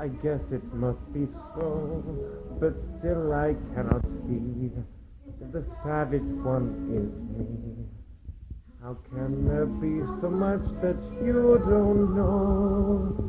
I guess it must be so, but still I cannot see the savage one is me. How can there be so much that you don't know?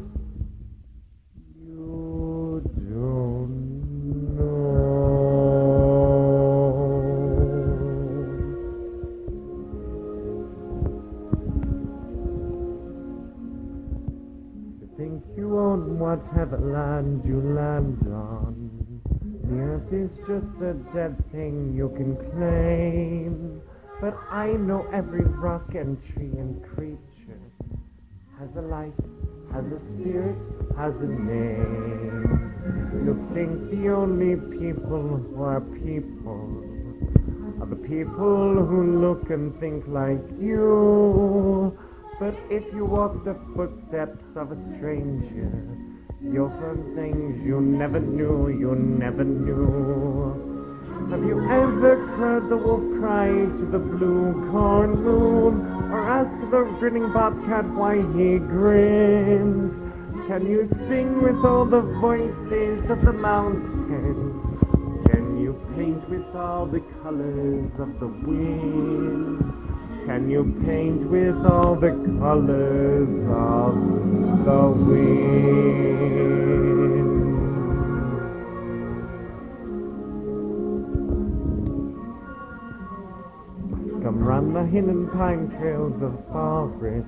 You whatever land you land on. The earth is just a dead thing you can claim. But I know every rock and tree and creature has a life, has a spirit, has a name. You think the only people who are people are the people who look and think like you. But if you walk the footsteps of a stranger, you'll find things you never knew, you never knew. Have you ever heard the wolf cry to the blue corn moon? Or ask the grinning bobcat why he grins? Can you sing with all the voices of the mountains? Can you paint with all the colors of the wind? Can you paint with all the colors of the wind? Come run the hidden pine trails of forest.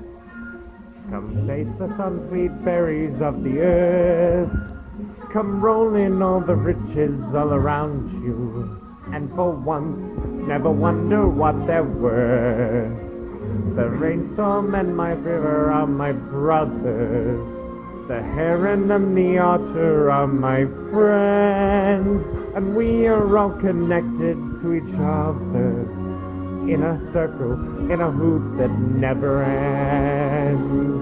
Come taste the sun-sweet berries of the earth. Come roll in all the riches all around you. And for once, never wonder what they're worth. The rainstorm and my river are my brothers. The heron and the otter are my friends. And we are all connected to each other in a circle, in a hoop that never ends.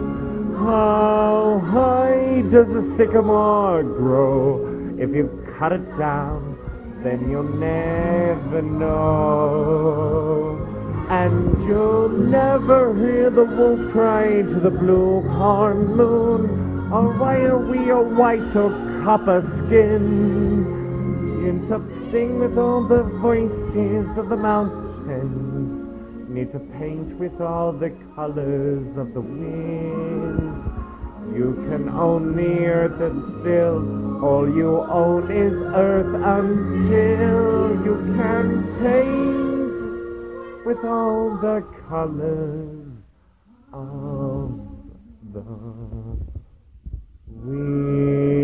How high does a sycamore grow? If you cut it down, then you'll never know. And you'll never hear the wolf cry to the blue corn moon. Or why are we a white or copper skin? Sing with all the voices of the mountains. Need to paint with all the colors of the wind. You can own the earth and still all you own is earth until you can paint with all the colors of the wind.